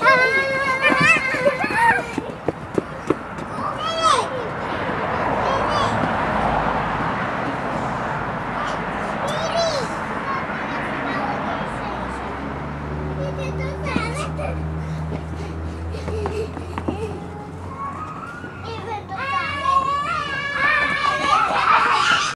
아!